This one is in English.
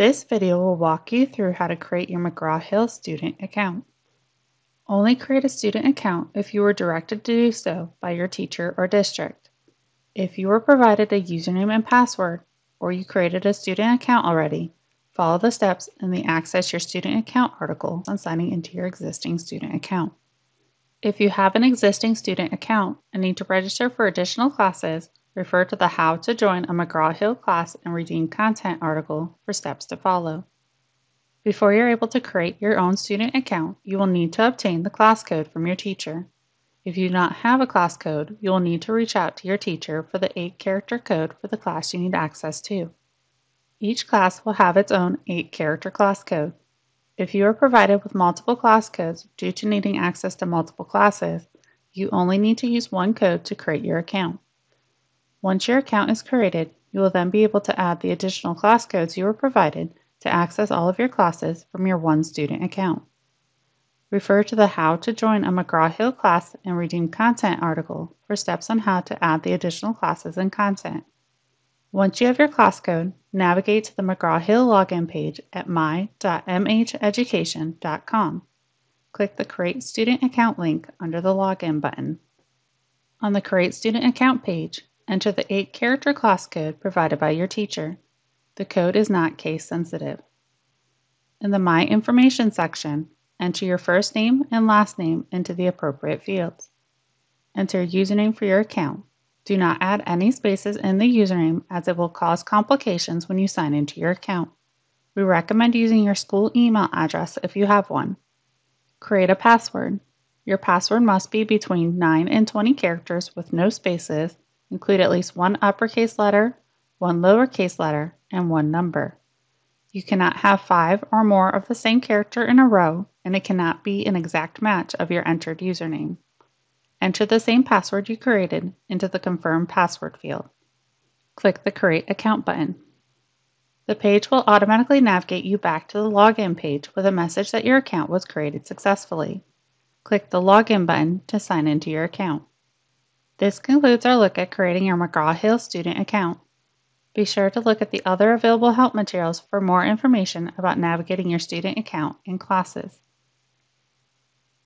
This video will walk you through how to create your McGraw-Hill student account. Only create a student account if you were directed to do so by your teacher or district. If you were provided a username and password, or you created a student account already, follow the steps in the Access Your Student Account article on signing into your existing student account. If you have an existing student account and need to register for additional classes, refer to the How to Join a McGraw-Hill Class and Redeem Content article for steps to follow. Before you're able to create your own student account, you will need to obtain the class code from your teacher. If you do not have a class code, you will need to reach out to your teacher for the 8-character code for the class you need access to. Each class will have its own 8-character class code. If you are provided with multiple class codes due to needing access to multiple classes, you only need to use one code to create your account. Once your account is created, you will then be able to add the additional class codes you were provided to access all of your classes from your one student account. Refer to the How to Join a McGraw-Hill Class and Redeem Content article for steps on how to add the additional classes and content. Once you have your class code, navigate to the McGraw-Hill login page at my.mheducation.com. Click the Create Student Account link under the Login button. On the Create Student Account page, enter the 8-character class code provided by your teacher. The code is not case sensitive. In the My Information section, enter your first name and last name into the appropriate fields. Enter a username for your account. Do not add any spaces in the username as it will cause complications when you sign into your account. We recommend using your school email address if you have one. Create a password. Your password must be between 9 and 20 characters with no spaces, include at least one uppercase letter, one lowercase letter, and one number. You cannot have five or more of the same character in a row, and it cannot be an exact match of your entered username. Enter the same password you created into the Confirm Password field. Click the Create Account button. The page will automatically navigate you back to the Login page with a message that your account was created successfully. Click the Login button to sign into your account. This concludes our look at creating your McGraw-Hill student account. Be sure to look at the other available help materials for more information about navigating your student account and classes.